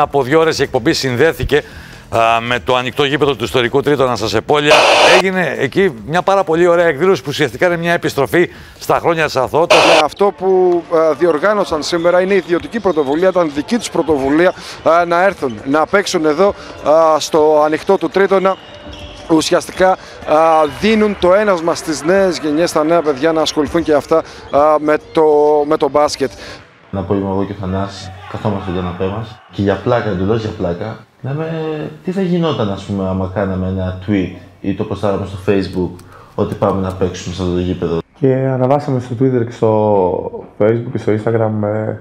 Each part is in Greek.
Από δύο ώρες η εκπομπή συνδέθηκε με το ανοιχτό γήπεδο του ιστορικού Τρίτονα στα Σεπόλια. Έγινε εκεί μια πάρα πολύ ωραία εκδήλωση που ουσιαστικά είναι μια επιστροφή στα χρόνια της αθωότητας. Αυτό που διοργάνωσαν σήμερα είναι ιδιωτική πρωτοβουλία, ήταν δική τους πρωτοβουλία να έρθουν να παίξουν εδώ στο ανοιχτό του Τρίτονα ουσιαστικά δίνουν το ένασμα στις νέες γενιές, στα νέα παιδιά να ασχοληθούν και αυτά με, το, με το μπάσκετ. Να πω εγώ και ο Θανάσης, καθόμαστε στον καναπέ μας και για πλάκα, εντελώς για πλάκα, λέμε τι θα γινόταν ας πούμε άμα κάναμε ένα tweet ή το ποστάραμε στο facebook ότι πάμε να παίξουμε σε αυτό το γήπεδο; Και αναβάσαμε στο Twitter και στο Facebook και στο Instagram ε,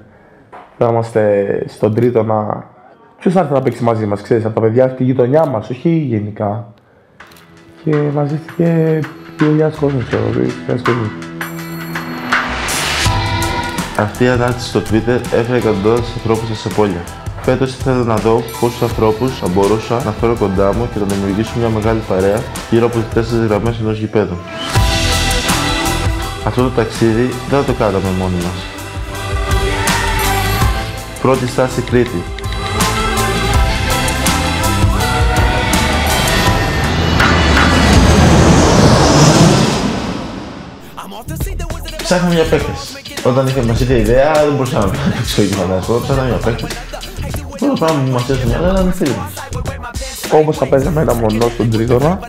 θα είμαστε στον τρίτο να... Ποιος θα έρθει να παίξει μαζί μας, ξέρεις, από τα παιδιά στη γειτονιά μας, όχι γενικά και μαζεύτηκε 2.000 κόσμος, ξέρω, 2.000 κόσμος. Αυτή η ανάρτηση στο Twitter έφερε εκατοντάδες ανθρώπους σε πόλια. Φέτος ήθελα να δω πόσους ανθρώπους θα μπορούσα να φέρω κοντά μου και να δημιουργήσω μια μεγάλη παρέα γύρω από τις τέσσερις γραμμές ενός γηπέδου. Αυτό το ταξίδι δεν θα το κάναμε μόνοι μας. Πρώτη στάση Κρήτη, ψάχναμε για παίχτε. Όταν είχε μας ήρθε η ιδέα, δεν μπορούσαμε να παίξουμε και φανταστώ. Ψάχναμε για παίχτε. Πρώτο πράγμα που μας έρθει μια μέρα ήταν φίλοι μας. Όπως θα παίζαμε ένα μονό στον τρίτονα,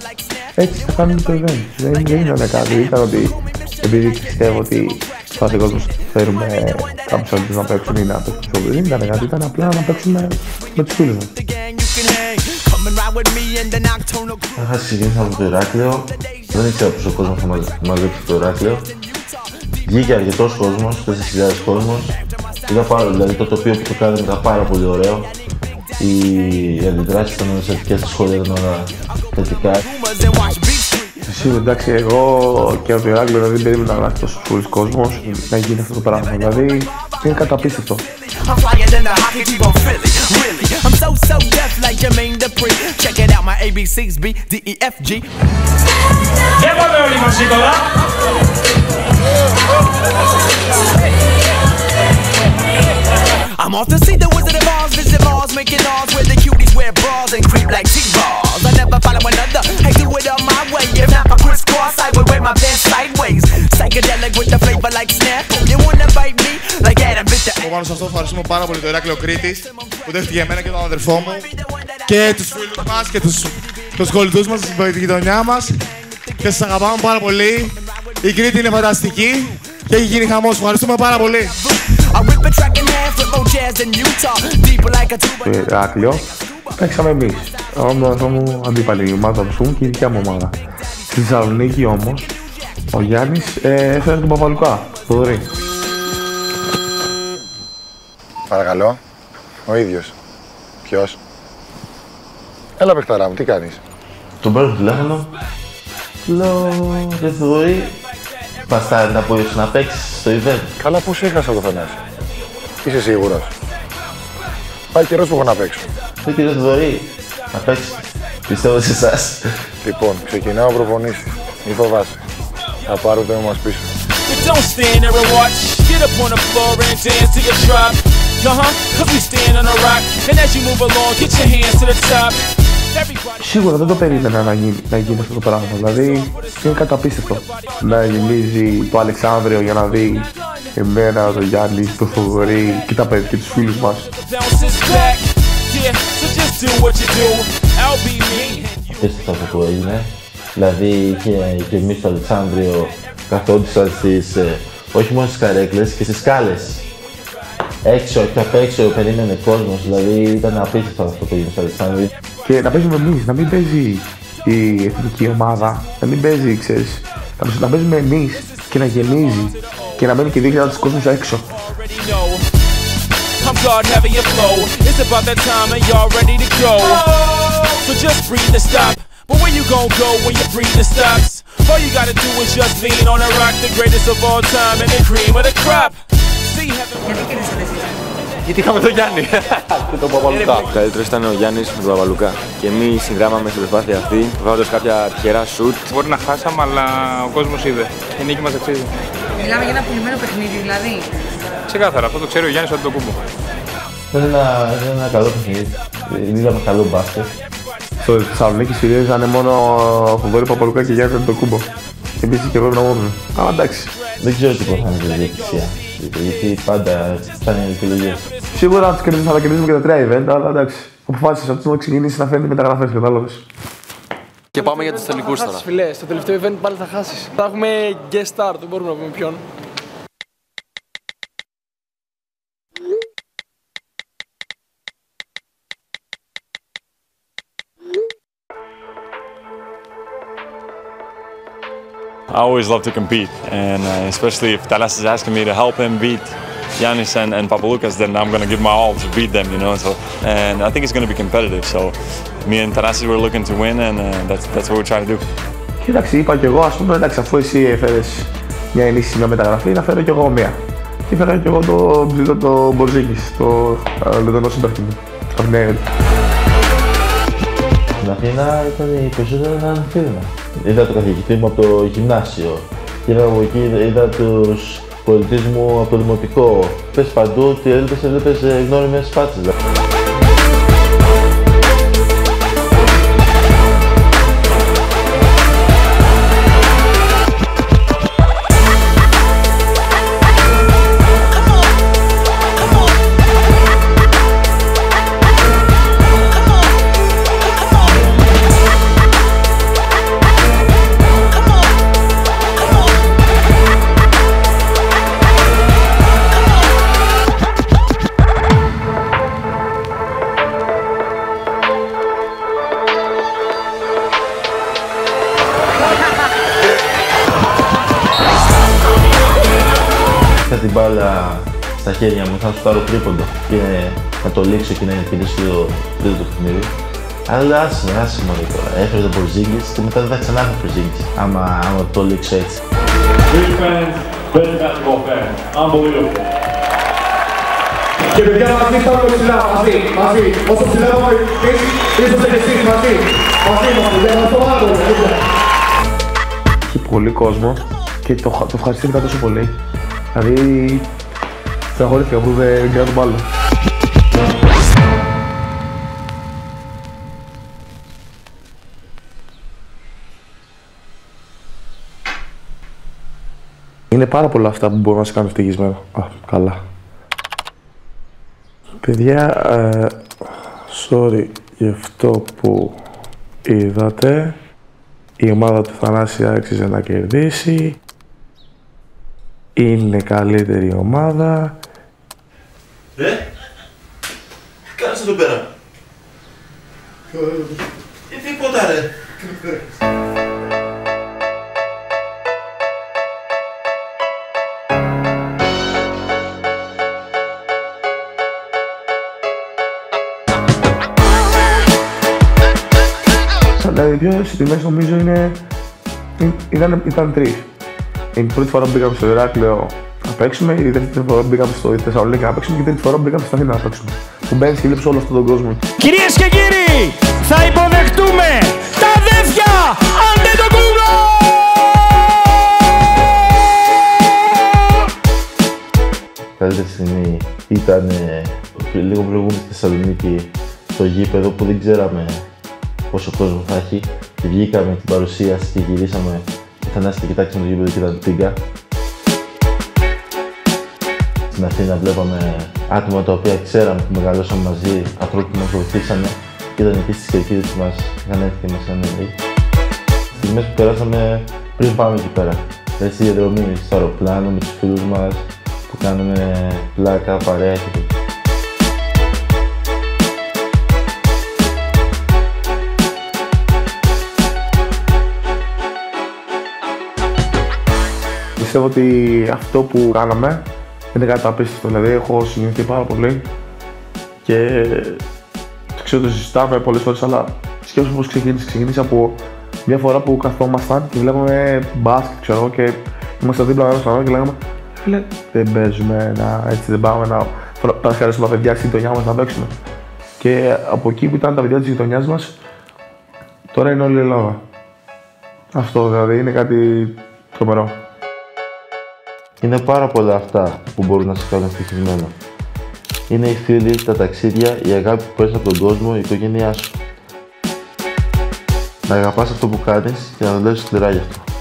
έτσι θα κάνουμε το event. Δεν, δεν ήταν κάτι. Ήταν ότι επειδή πιστεύω ότι θα σε κόσμος φέρουμε κάποιους άλλους να παίξουν ή να παίξουν στο Δεν ήταν κάτι. Ήταν απλά να παίξουμε με τους φίλους μας. Είχα ξεκινήσει από το Ηράκλειο. Δεν ήξερα πόσο κόσμο θα μαζέψει το Ηράκλειο. Βγήκε αρκετός κόσμος, 4.000 κόσμος. Ήταν πάρα δηλαδή το τοπίο που το κάναμε ήταν πάρα πολύ ωραίο. Οι αντιδράσει ήταν θετικέ, τα σχόλια ήταν όλα θετικά. Σίγουρα εντάξει, εγώ και από το Ηράκλειο δεν δηλαδή, περίμενα να έρθει τόσο πολύ κόσμος να γίνει αυτό το πράγμα. Δηλαδή είναι καταπίστευτο. I'm so so deaf like Jermaine Dupri. Check it out, my ABCs B D E F G. Για πάμε όλοι μαζί τώρα. I'm off to see the Wizard of Oz, visit Mars, making Oz where the cuties wear bras and creep like T-bars. I never follow another, I do it on my way. If not for crisscross, I would wear my pants sideways. Psychedelic with the flavor like snap. You wanna bite me like Adam Bitter. Εγώ πάνω σε αυτό ευχαριστούμε πάρα πολύ το Ηράκλειο Κρήτης που δέχτηκε εμένα και τον αδερφό μου και τους φίλους μας και τους, τους κολλητούς μας στη γειτονιά μας και σας αγαπάμε πάρα πολύ. Η Κρήτη είναι φανταστική και έχει γίνει χαμός. Ευχαριστούμε πάρα πολύ. Στο Ηράκλειο παίξαμε εμείς. Εγώ μου αντίπαλη η ομάδα μου και η δικιά μου ομάδα. Στη Θεσσαλονίκη όμως ο Γιάννης ε, έφερε τον Παπαλουκά, το δωρή. Παρακαλώ. Ο ίδιος. Ποιος; Έλα παιχταρά μου, τι κάνεις; Τον παίρνω τηλέφωνο. Λέω, δεν Θοδωρή, πας τα πόδια σου να παίξεις στο event. Καλά, πού σε έχασα το Θανάση. Είσαι σίγουρος. Πάει καιρός που έχω να παίξω. Δεν κύριε Θοδωρή, να παίξεις. Πιστεύω σε εσάς. Λοιπόν, ξεκινάω προπονήσεις. Μη φοβάσαι. Θα πάρω το μας πίσω. Don't stand there and watch. Get up on the floor and dance to your drop. Uh-huh, cause we stand on a rock. And as you move along, get your hands to the top. Σίγουρα δεν το περίμενα να γίνει, να γίνει αυτό το πράγμα. Δηλαδή είναι καταπίστευτο να γεμίζει το Αλεξάνδριο για να δει εμένα, τον Γιάννη, τον Θοδωρή και τα παιδιά και τους φίλους μας. Απίστευτο αυτό που έγινε. Δηλαδή είχε και εμείς στο Αλεξάνδριο καθόντουσαν στις, ε, όχι μόνο στις καρέκλες και στις σκάλες. Έξω και απ' έξω περίμενε κόσμος, δηλαδή ήταν απίστευτο αυτό που έγινε στο Αλεξάνδριο. Και να παίζουμε εμείς, να μην παίζει η εθνική ομάδα, να μην παίζει, ξέρεις, να παίζουμε εμείς και να γεμίζει και να μένει και 2.000 κόσμος έξω. I'm God having your flow. It's about that time and y'all ready to go. So just breathe and stop. But where you gon' go when your breathing stops? All you gotta do is just lean on a rock, the greatest of all time, and the cream of the crop. See heaven. Γιατί είχαμε τον Γιάννη και τον Παπαλουκά. Ο καλύτερος ήταν ο Γιάννης με τον Παπαλουκά. Και εμείς συγκράμαμε στην προσπάθεια αυτή, βάζοντας κάποια τυχερά σουτ. Μπορεί να χάσαμε, αλλά ο κόσμος είδε. Η νίκη μας αξίζει. Μιλάμε για ένα πουλημένο παιχνίδι, δηλαδή. Ξεκάθαρα, αυτό το ξέρει ο Γιάννης από τον κούμπο. Ήταν ένα, ήταν ένα καλό παιχνίδι. Είδαμε καλό μπάσκετ. Στο Θεσσαλονίκη στηρίζανε μόνο Θοδόρη Παπαλουκά και Γιάννης το κούμπο. Και επίσης και πρέπει να μόνο. Αλλά εντάξει. Δεν ξέρω τι θα είναι η διαιτησία. Γιατί πάντα φτάνει οι επιλογές. Σίγουρα αν τους κερδίσουμε θα τα κερδίσουμε και τα τρία event, αλλά εντάξει. Αποφάσισα ότι να ξεκινήσεις να φαίνεται μεταγραφές, κατάλαβες. Και πάμε για τους τελικούς τώρα. Χάσεις φιλέ, στο τελευταίο event πάλι θα χάσεις. Θα έχουμε guest star, δεν μπορούμε να πούμε ποιον. I always love to compete, and uh, especially if Talas is asking me to help him beat Giannis and, and Papalukas, then I'm going to give my all to beat them, you know. So, and I think it's going to be competitive. So, me and Taras we're looking to win, and uh, that's that's what we're trying to do. Κοίταξε, είπα κι εγώ, ας πούμε, εντάξει, αφού εσύ έφερες μια ενίσχυση μια μεταγραφή, να φέρω κι εγώ μία. Και φέρα κι εγώ το ψηλό το Μπορζίκης, το λεδονό συμπέχτη μου. Από την Νέα Υόρκη. Στην Αθήνα ήταν οι περισσότεροι ήταν φίλοι μου. Είδα το καθηγητή μου από το γυμνάσιο. Και από εκεί είδα τους πολιτές μου από το δημοτικό. Πες παντού ότι έλειπες, έλειπες γνώριμες φάτσες. Την μπάλα στα χέρια μου, θα σου πάρω τρίποντο και να το λήξω και να κερδίσω το τρίτο το παιχνίδι. Αλλά άσε με, άσε με τώρα. Έφερε τον Πορζίγκης και μετά δεν θα ξανά έρθει ο Πορζίγκης. Άμα, άμα το λήξω έτσι. Big fans, better basketball fans. Unbelievable. Και παιδιά μαζί πάμε ψηλά, μαζί, μαζί. Όσο ψηλά πάμε, είσαστε και εσείς μαζί. Μαζί είμαστε, για να το άτομο. Έχει πολύ κόσμο και το, το ευχαριστήθηκα τόσο πολύ. Δηλαδή, στεναχωρήθηκα που δεν κάνω τον μπάλο. Είναι πάρα πολλά αυτά που μπορούν να σε κάνουν ευτυχισμένο. Α, καλά. Παιδιά, ε, sorry για αυτό που είδατε. Η ομάδα του Θανάση άξιζε να κερδίσει. Είναι καλύτερη ομάδα. Ρε, τι κάνεις εδώ πέρα. Ε, τίποτα ρε. Δηλαδή, οι πιο στιγμές νομίζω είναι... Ήταν, ήταν τρεις. Η πρώτη φορά που μπήκαμε στο Ηράκλειο να παίξουμε, η δεύτερη φορά που μπήκαμε στο Θεσσαλονίκη να παίξουμε και η τρίτη φορά που μπήκαμε στην Αθήνα να παίξουμε. Που μπαίνεις και βλέπεις όλο αυτόν τον κόσμο. Κυρίες και κύριοι, θα υποδεχτούμε τα αδέρφια Αντετοκούμπλο! Η καλύτερη στιγμή ήταν ε, λίγο πριν βγούμε στη Θεσσαλονίκη στο γήπεδο που δεν ξέραμε πόσο κόσμο θα έχει και βγήκαμε την παρουσίαση και γυρίσαμε και Θανάση και κοιτάξαμε το γήπεδο και ήταν τίγκα. Στην Αθήνα βλέπαμε άτομα τα οποία ξέραμε που μεγαλώσαμε μαζί, ανθρώπου που μας βοηθήσανε και ήταν εκεί στις κερκίδες που μας είχαν έρθει και μας είχαν δει. Στιγμές που περάσαμε πριν πάμε εκεί πέρα. Δηλαδή στη διαδρομή, στο αεροπλάνο, με τους φίλους μας, που κάνουμε πλάκα, παρέα και Πιστεύω ότι αυτό που κάναμε είναι κάτι απίστευτο. Δηλαδή, έχω συνηθίσει πάρα πολύ και το ξέρω το συζητάμε πολλές φορές, αλλά σκέφτομαι πώς ξεκίνησε. Ξεκίνησε από μια φορά που καθόμασταν και βλέπαμε μπάσκετ, ξέρω εγώ, και ήμασταν δίπλα ένας στον άλλο και λέγαμε Φίλε, δεν παίζουμε, να, έτσι δεν πάμε να παρασκαρίσουμε τα παιδιά στη γειτονιάς μας να παίξουμε. Και από εκεί που ήταν τα παιδιά της γειτονιάς μας, τώρα είναι όλη η Ελλάδα. Αυτό δηλαδή είναι κάτι τρομερό. Είναι πάρα πολλά αυτά που μπορούν να σε κάνουν ευτυχισμένο. είναι οι φίλοι, τα ταξίδια, η αγάπη που παίρνει από τον κόσμο, η οικογένειά σου. Να αγαπάς αυτό που κάνεις και να δουλεύεις σκληρά γι' αυτό.